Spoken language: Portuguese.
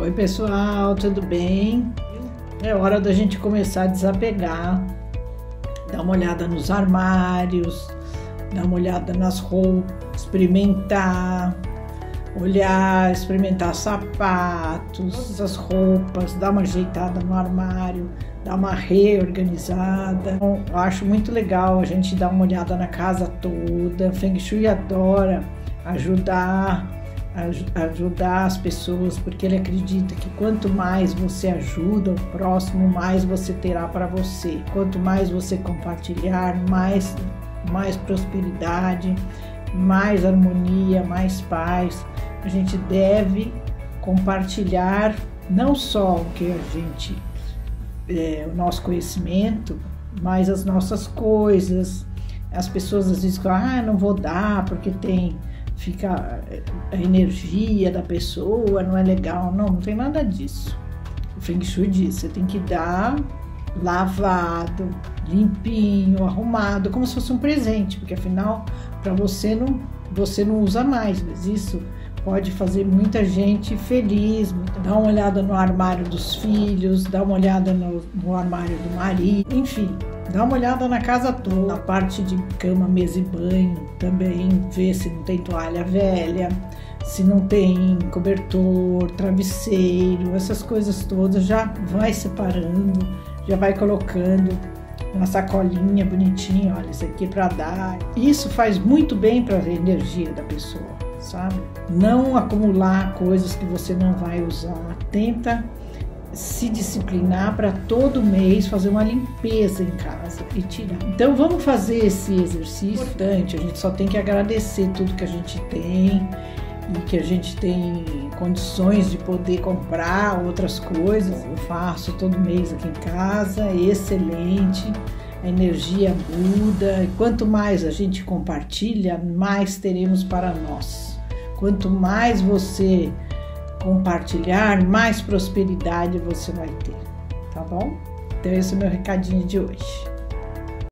Oi, pessoal, tudo bem? É hora da gente começar a desapegar, dar uma olhada nos armários, dar uma olhada nas roupas, experimentar, olhar, experimentar sapatos, as roupas, dar uma ajeitada no armário, dar uma reorganizada. Eu acho muito legal a gente dar uma olhada na casa toda. Feng Shui adora ajudar ajudar as pessoas, porque ele acredita que quanto mais você ajuda o próximo, mais você terá para você. Quanto mais você compartilhar, mais mais prosperidade, mais harmonia, mais paz. A gente deve compartilhar não só o que a gente é, o nosso conhecimento, mas as nossas coisas. As pessoas às vezes falam, ah, não vou dar porque tem fica a energia da pessoa, não é legal. Não, não tem nada disso. O Feng Shui diz, você tem que dar lavado, limpinho, arrumado, como se fosse um presente, porque afinal, para você não, você não usa mais, mas isso pode fazer muita gente feliz. Dá uma olhada no armário dos filhos, dá uma olhada no, no armário do marido, enfim, Dá uma olhada na casa toda, na parte de cama, mesa e banho também, vê se não tem toalha velha, se não tem cobertor, travesseiro, essas coisas todas, já vai separando, já vai colocando uma sacolinha bonitinha, olha, isso aqui para dar. Isso faz muito bem para a energia da pessoa, sabe? Não acumular coisas que você não vai usar. Tenta se disciplinar para todo mês fazer uma limpeza em casa e tirar. Então vamos fazer esse exercício importante. A gente só tem que agradecer tudo que a gente tem e que a gente tem condições de poder comprar outras coisas. Eu faço todo mês aqui em casa, é excelente. A energia muda e quanto mais a gente compartilha, mais teremos para nós. Quanto mais você compartilhar, mais prosperidade você vai ter, tá bom? Então esse é o meu recadinho de hoje.